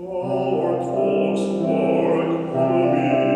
Our talks work will be